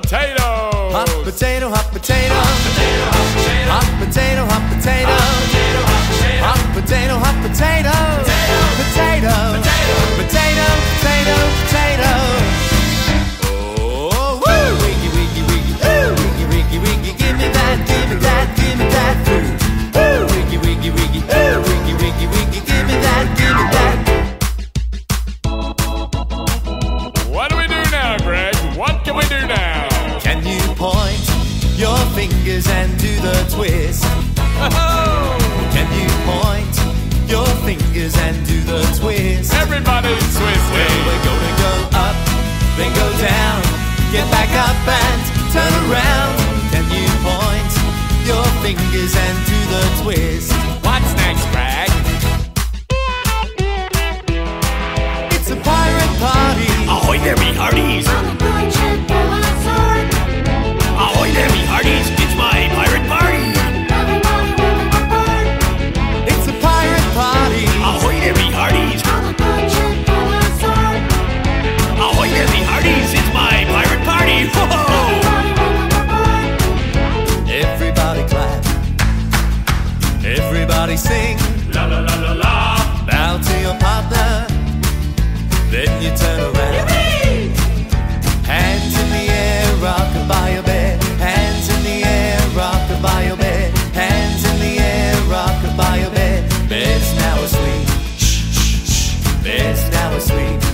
potatoes? Hot potato, hot potato. Fingers and do the twist? Oh, Can you point your fingers and do the twist? everybody's Well, twisting. we're gonna go up, then go down, get back up and turn around. Can you point your fingers and do the twist? sweet.